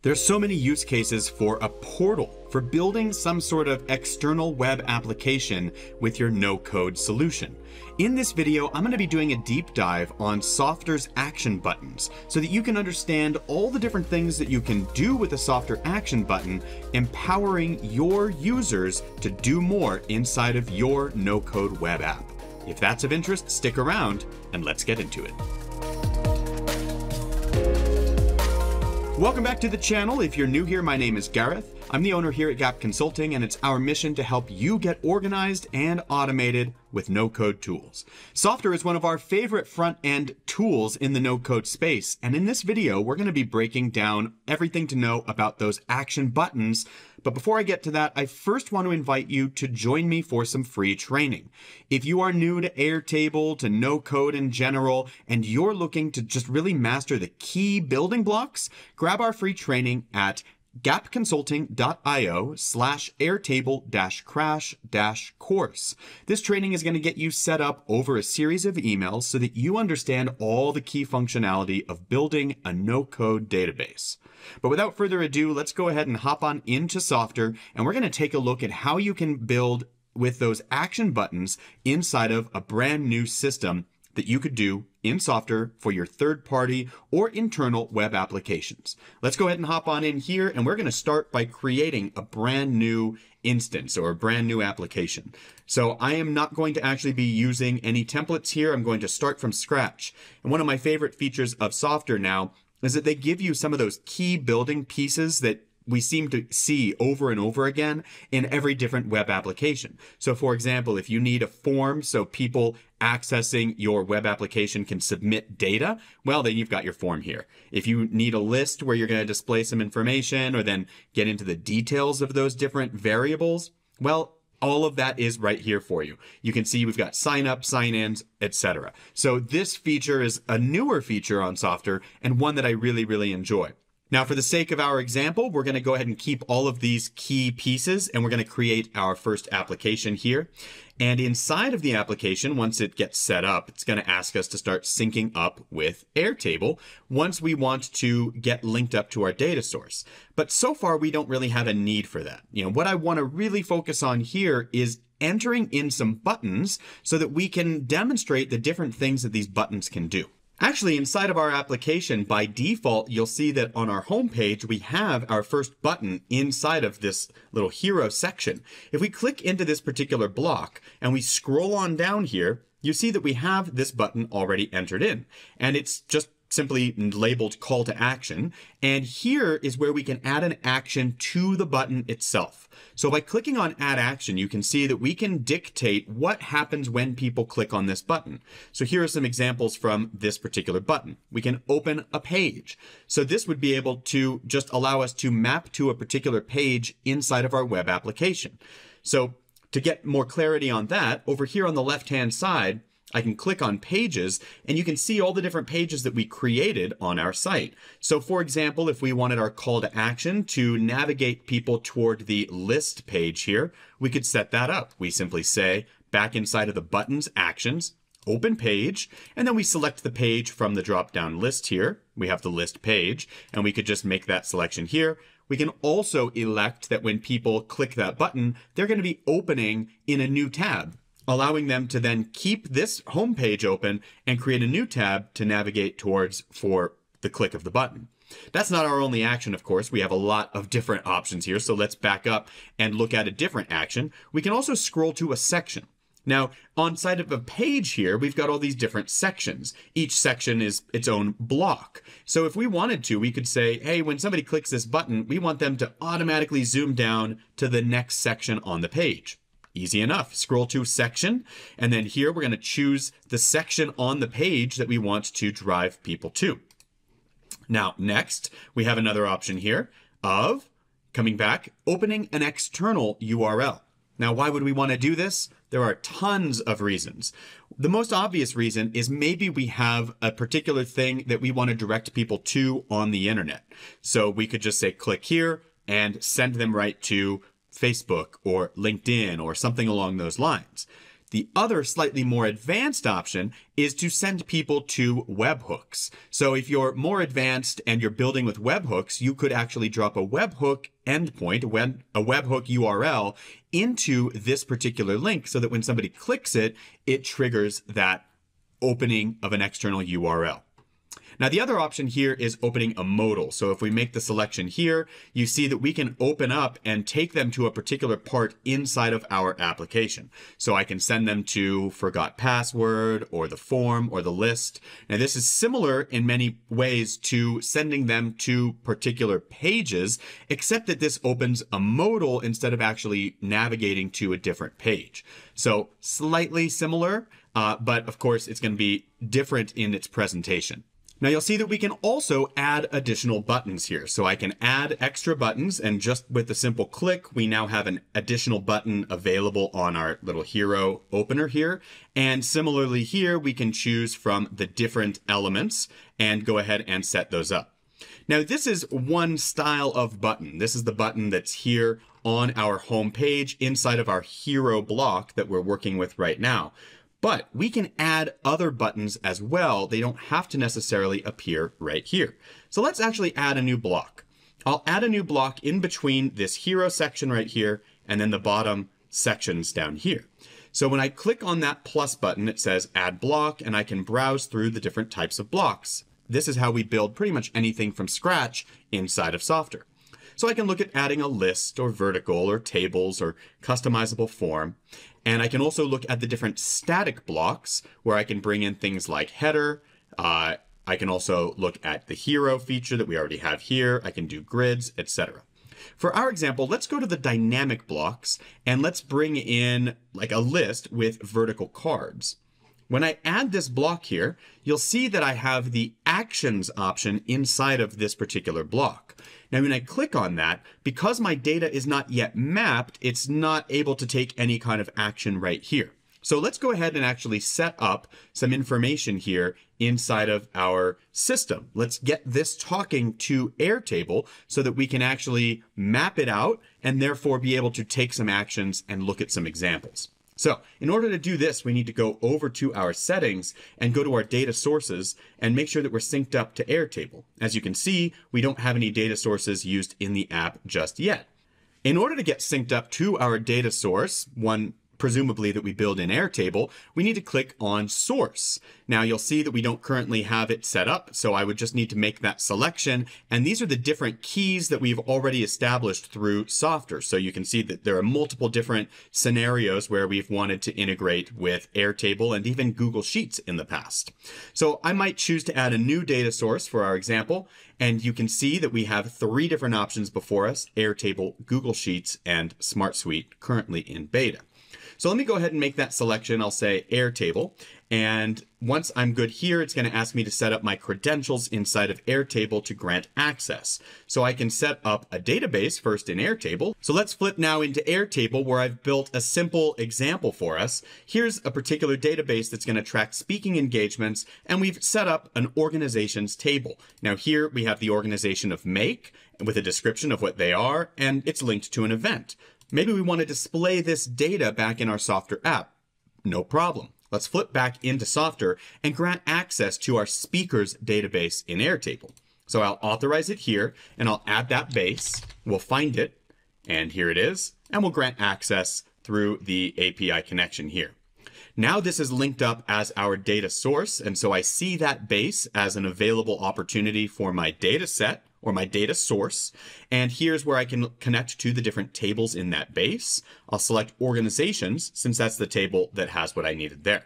There's so many use cases for a portal, for building some sort of external web application with your no-code solution. In this video, I'm going to be doing a deep dive on Softr action buttons so that you can understand all the different things that you can do with a Softr action button, empowering your users to do more inside of your no-code web app. If that's of interest, stick around and let's get into it. Welcome back to the channel. If you're new here, my name is Gareth. I'm the owner here at Gap Consulting, and it's our mission to help you get organized and automated with no-code tools. Softr is one of our favorite front-end tools in the no-code space, and in this video, we're going to be breaking down everything to know about those action buttons. But before I get to that, I first want to invite you to join me for some free training. If you are new to Airtable, to no-code in general, and you're looking to just really master the key building blocks, grab our free training at gapconsulting.io slash airtable dash crash dash course. This training is going to get you set up over a series of emails so that you understand all the key functionality of building a no-code database. But without further ado, let's go ahead and hop on into Softr and we're going to take a look at how you can build with those action buttons inside of a brand new system that you could do in Softr for your third party or internal web applications. Let's go ahead and hop on in here and we're going to start by creating a brand new instance or a brand new application. So I am not going to actually be using any templates here. I'm going to start from scratch. And one of my favorite features of Softr now is that they give you some of those key building pieces that we seem to see over and over again in every different web application. So for example, if you need a form so people accessing your web application can submit data, well, then you've got your form here. If you need a list where you're going to display some information or then get into the details of those different variables, well, all of that is right here for you. You can see we've got sign up, sign ins, etc. So this feature is a newer feature on Softr and one that I really, really enjoy. Now, for the sake of our example, we're going to go ahead and keep all of these key pieces and we're going to create our first application here. And inside of the application, once it gets set up, it's going to ask us to start syncing up with Airtable once we want to get linked up to our data source. But so far, we don't really have a need for that. You know, what I want to really focus on here is entering in some buttons so that we can demonstrate the different things that these buttons can do. Actually, inside of our application, by default, you'll see that on our home page, we have our first button inside of this little hero section. If we click into this particular block and we scroll on down here, you see that we have this button already entered in. And it's just simply labeled call to action. And here is where we can add an action to the button itself. So by clicking on add action, you can see that we can dictate what happens when people click on this button. So here are some examples from this particular button. We can open a page. So this would be able to just allow us to map to a particular page inside of our web application. So to get more clarity on that, over here on the left-hand side, I can click on pages and you can see all the different pages that we created on our site. So for example, if we wanted our call to action to navigate people toward the list page here, we could set that up. We simply say back inside of the buttons actions, open page, and then we select the page from the drop down list here. We have the list page and we could just make that selection here. We can also elect that when people click that button, they're going to be opening in a new tab allowing them to then keep this home page open and create a new tab to navigate towards for the click of the button. That's not our only action, of course. We have a lot of different options here, so let's back up and look at a different action. We can also scroll to a section. Now, on side of a page here, we've got all these different sections. Each section is its own block. So if we wanted to, we could say, hey, when somebody clicks this button, we want them to automatically zoom down to the next section on the page. Easy enough. Scroll to section, and then here we're going to choose the section on the page that we want to drive people to. Now, next, we have another option here of coming back, opening an external URL. Now, why would we want to do this? There are tons of reasons. The most obvious reason is maybe we have a particular thing that we want to direct people to on the internet. So we could just say click here and send them right to Facebook or LinkedIn or something along those lines. The other slightly more advanced option is to send people to webhooks. So if you're more advanced and you're building with webhooks, you could actually drop a webhook endpoint, a webhook URL into this particular link so that when somebody clicks it, it triggers that opening of an external URL. Now the other option here is opening a modal. So if we make the selection here, you see that we can open up and take them to a particular part inside of our application. So I can send them to forgot password or the form or the list. Now this is similar in many ways to sending them to particular pages, except that this opens a modal instead of actually navigating to a different page. So slightly similar, uh, but of course it's going to be different in its presentation. Now you'll see that we can also add additional buttons here. So I can add extra buttons and just with a simple click, we now have an additional button available on our little hero opener here. And similarly here, we can choose from the different elements and go ahead and set those up. Now this is one style of button. This is the button that's here on our home page inside of our hero block that we're working with right now. But we can add other buttons as well. They don't have to necessarily appear right here. So let's actually add a new block. I'll add a new block in between this hero section right here and then the bottom sections down here. So when I click on that plus button, it says add block and I can browse through the different types of blocks. This is how we build pretty much anything from scratch inside of Softr. So I can look at adding a list or vertical or tables or customizable form. And I can also look at the different static blocks where I can bring in things like header. Uh, I can also look at the hero feature that we already have here. I can do grids, etc. For our example, let's go to the dynamic blocks and let's bring in like a list with vertical cards. When I add this block here, you'll see that I have the actions option inside of this particular block. Now, when I click on that, because my data is not yet mapped, it's not able to take any kind of action right here. So let's go ahead and actually set up some information here inside of our system. Let's get this talking to Airtable so that we can actually map it out and therefore be able to take some actions and look at some examples. So in order to do this, we need to go over to our settings and go to our data sources and make sure that we're synced up to Airtable. As you can see, we don't have any data sources used in the app just yet. In order to get synced up to our data source, one presumably that we build in Airtable, we need to click on source. Now you'll see that we don't currently have it set up, so I would just need to make that selection. And these are the different keys that we've already established through Softr. So you can see that there are multiple different scenarios where we've wanted to integrate with Airtable and even Google Sheets in the past. So I might choose to add a new data source for our example, and you can see that we have three different options before us, Airtable, Google Sheets, and Smart Suite currently in beta. So let me go ahead and make that selection. I'll say Airtable. And once I'm good here, it's going to ask me to set up my credentials inside of Airtable to grant access. So I can set up a database first in Airtable. So let's flip now into Airtable where I've built a simple example for us. Here's a particular database that's going to track speaking engagements and we've set up an organizations table. Now here we have the organization of Make with a description of what they are and it's linked to an event. Maybe we want to display this data back in our Softr app. No problem. Let's flip back into Softr and grant access to our speakers database in Airtable. So I'll authorize it here and I'll add that base. We'll find it and here it is. And we'll grant access through the API connection here. Now this is linked up as our data source. And so I see that base as an available opportunity for my data set or my data source. And here's where I can connect to the different tables in that base. I'll select organizations since that's the table that has what I needed there.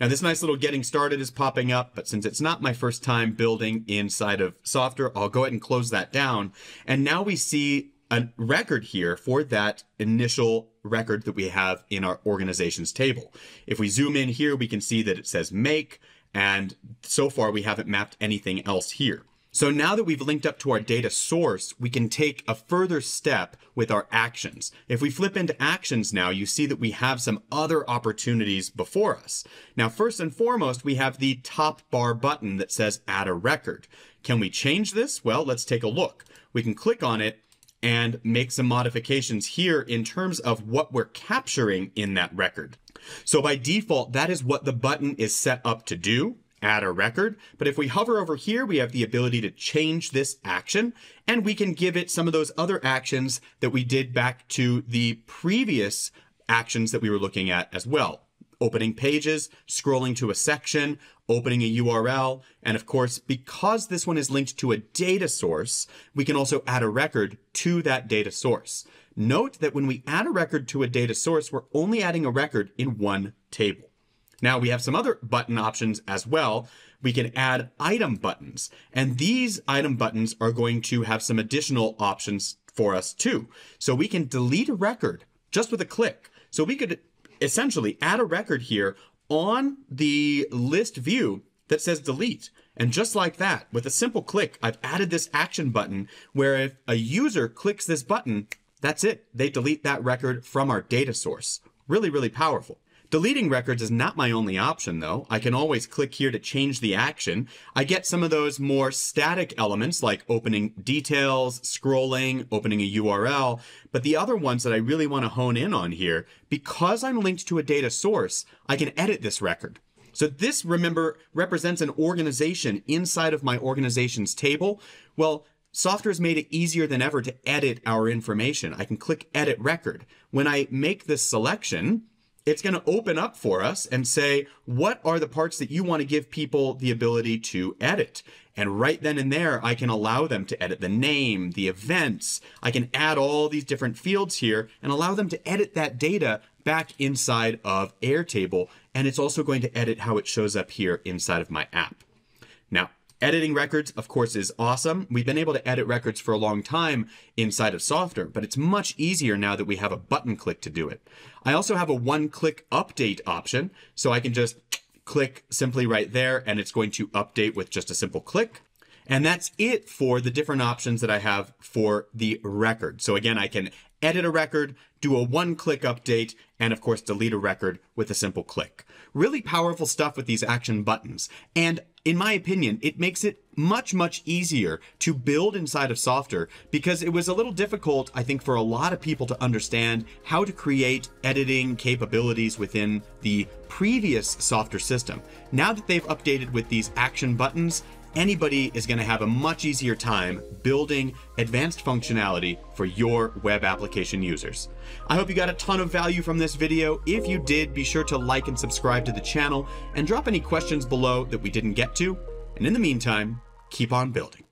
Now this nice little getting started is popping up, but since it's not my first time building inside of Softr, I'll go ahead and close that down. And now we see a record here for that initial record that we have in our organizations table. If we zoom in here, we can see that it says make, and so far we haven't mapped anything else here. So now that we've linked up to our data source, we can take a further step with our actions. If we flip into actions now, you see that we have some other opportunities before us. Now, first and foremost, we have the top bar button that says add a record. Can we change this? Well, let's take a look. We can click on it and make some modifications here in terms of what we're capturing in that record. So by default, that is what the button is set up to do add a record. But if we hover over here, we have the ability to change this action and we can give it some of those other actions that we did back to the previous actions that we were looking at as well. Opening pages, scrolling to a section, opening a URL, and of course, because this one is linked to a data source, we can also add a record to that data source. Note that when we add a record to a data source, we're only adding a record in one table. Now we have some other button options as well. We can add item buttons, and these item buttons are going to have some additional options for us too. So we can delete a record just with a click. So we could essentially add a record here on the list view that says delete. And just like that, with a simple click, I've added this action button where if a user clicks this button, that's it. They delete that record from our data source. Really, really powerful. Deleting records is not my only option though. I can always click here to change the action. I get some of those more static elements like opening details, scrolling, opening a URL, but the other ones that I really want to hone in on here, because I'm linked to a data source, I can edit this record. So this, remember, represents an organization inside of my organization's table. Well, Softr has made it easier than ever to edit our information. I can click edit record. When I make this selection, it's going to open up for us and say, what are the parts that you want to give people the ability to edit? And right then and there, I can allow them to edit the name, the events. I can add all these different fields here and allow them to edit that data back inside of Airtable. And it's also going to edit how it shows up here inside of my app. Editing records, of course, is awesome. We've been able to edit records for a long time inside of Softr, but it's much easier now that we have a button click to do it. I also have a one click update option, so I can just click simply right there and it's going to update with just a simple click. And that's it for the different options that I have for the record. So again, I can edit a record, do a one click update, and of course delete a record with a simple click. Really powerful stuff with these action buttons. And in my opinion, it makes it much, much easier to build inside of Softr because it was a little difficult, I think, for a lot of people to understand how to create editing capabilities within the previous Softr system. Now that they've updated with these action buttons, anybody is going to have a much easier time building advanced functionality for your web application users. I hope you got a ton of value from this video. If you did, be sure to like and subscribe to the channel and drop any questions below that we didn't get to. And in the meantime, keep on building.